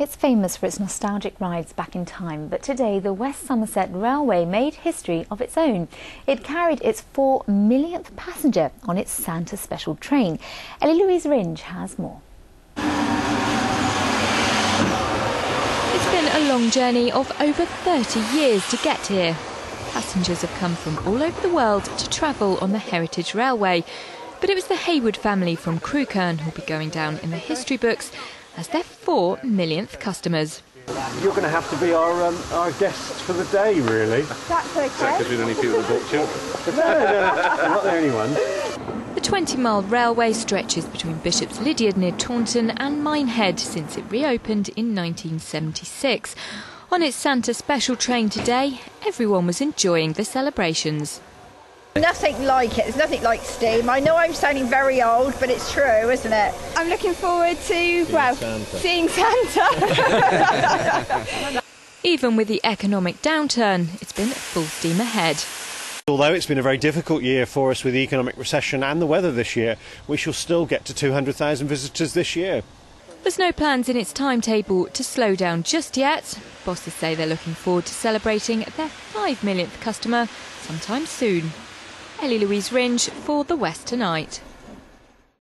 It's famous for its nostalgic rides back in time, but today the West Somerset Railway made history of its own. It carried its four millionth passenger on its Santa special train. Ellie Louise Ringe has more. It's been a long journey of over 30 years to get here. Passengers have come from all over the world to travel on the Heritage Railway. But it was the Haywood family from Crewkerne who'll be going down in the history books as their four millionth customers. You're going to have to be our um, our guests for the day, really. That's okay. Because we're only people that bought children. no, no, no, not the only one. The 20 mile railway stretches between Bishop's Lydeard near Taunton and Minehead since it reopened in 1976. On its Santa special train today, everyone was enjoying the celebrations. Nothing like it. There's nothing like steam. I know I'm sounding very old, but it's true, isn't it? I'm looking forward to, well, Santa. seeing Santa. Even with the economic downturn, it's been full steam ahead. Although it's been a very difficult year for us with the economic recession and the weather this year, we shall still get to 200,000 visitors this year. There's no plans in its timetable to slow down just yet. Bosses say they're looking forward to celebrating their 5 millionth customer sometime soon. Ellie Louise Ringe for The West Tonight.